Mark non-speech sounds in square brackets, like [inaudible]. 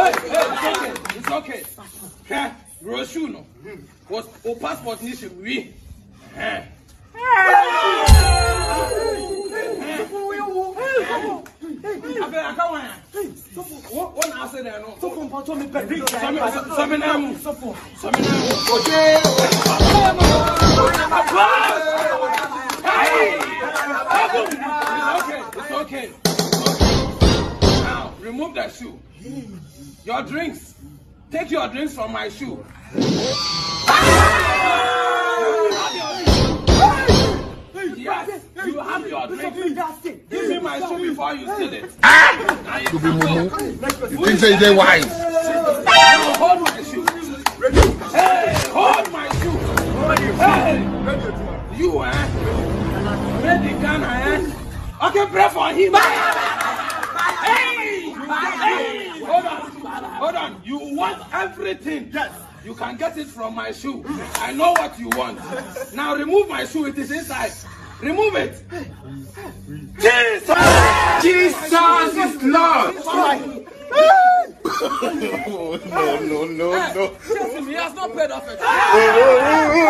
it's okay. It's okay. Roshu no. Was o passport ni se wi. Eh. Abẹ́ akáwọn yẹn. Wọ́n náà ṣe dẹ̀ nù. Sọ́fọ̀ nǹkan tó mi bẹ̀rẹ̀ bí ìjà yẹn. Sọ́mi náà mú. Sọ́fọ̀. Sọ́mi náà mú. Òjé. Bọ́ọ̀lù. Bọ́ọ̀lù. Bọ́ọ̀lù. It's okay. It's okay. Remove that shoe. Your drinks. Take your drinks from my shoe. Yes, you have your drink. Give me my shoe before you steal it. Ah! You be mumu. wise? hold my shoe. Hey, hold my shoe. Hey, you eh? Ready Ghana eh? Okay, pray for him. Bye. want everything. Yes. You can get it from my shoe. I know what you want. Now remove my shoe. It is inside. Remove it. Jesus! Jesus is Lord! [laughs] no, no, no, no. He has not paid off it. [laughs]